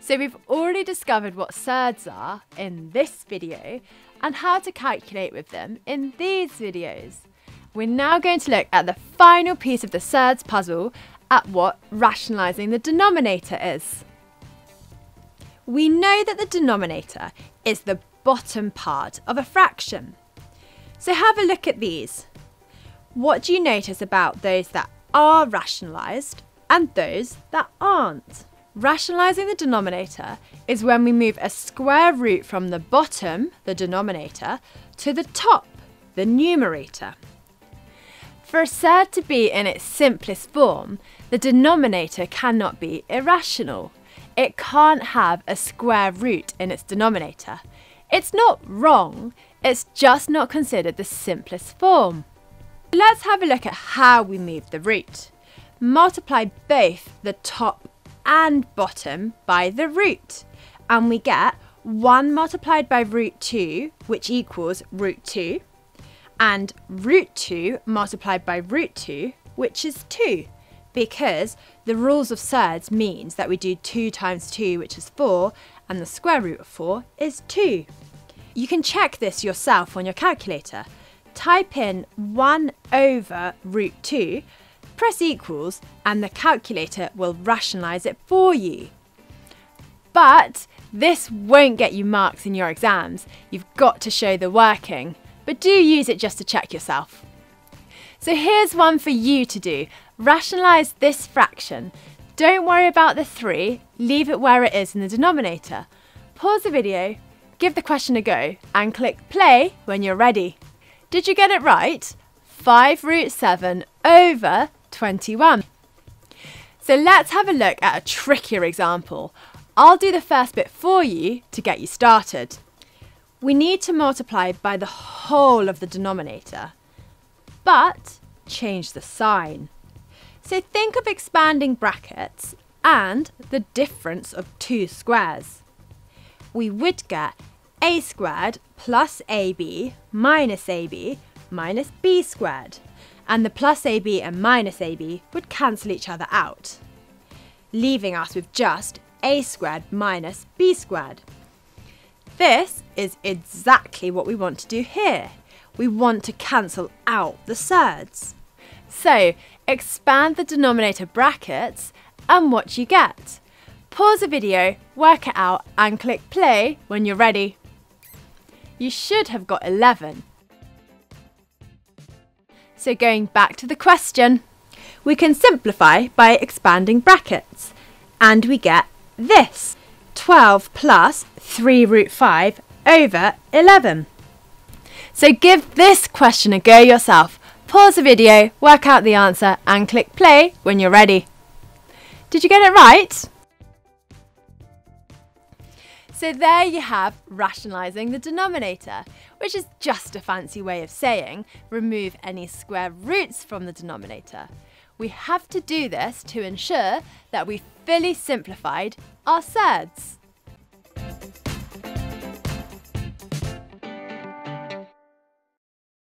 So we've already discovered what surds are in this video and how to calculate with them in these videos. We're now going to look at the final piece of the surds puzzle at what rationalising the denominator is. We know that the denominator is the bottom part of a fraction. So have a look at these. What do you notice about those that are rationalised and those that aren't? Rationalising the denominator is when we move a square root from the bottom, the denominator, to the top, the numerator. For a surd to be in its simplest form, the denominator cannot be irrational. It can't have a square root in its denominator. It's not wrong, it's just not considered the simplest form. Let's have a look at how we move the root. Multiply both the top and bottom by the root, and we get 1 multiplied by root 2, which equals root 2, and root 2 multiplied by root 2, which is 2, because the rules of surds means that we do 2 times 2, which is 4, and the square root of 4 is 2. You can check this yourself on your calculator. Type in 1 over root 2, press equals, and the calculator will rationalise it for you. But this won't get you marks in your exams. You've got to show the working but do use it just to check yourself. So here's one for you to do. Rationalise this fraction. Don't worry about the 3, leave it where it is in the denominator. Pause the video, give the question a go, and click play when you're ready. Did you get it right? 5 root 7 over 21. So let's have a look at a trickier example. I'll do the first bit for you to get you started. We need to multiply by the whole of the denominator, but change the sign. So think of expanding brackets and the difference of two squares. We would get a squared plus ab minus ab minus b squared, and the plus ab and minus ab would cancel each other out, leaving us with just a squared minus b squared. This is exactly what we want to do here. We want to cancel out the surds. So expand the denominator brackets and what you get. Pause the video, work it out and click play when you're ready. You should have got 11. So going back to the question, we can simplify by expanding brackets and we get this. 12 plus 3 root 5 over 11. So give this question a go yourself. Pause the video, work out the answer and click play when you're ready. Did you get it right? So there you have rationalising the denominator, which is just a fancy way of saying remove any square roots from the denominator. We have to do this to ensure that we fully simplified our surds.